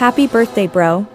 Happy birthday, bro.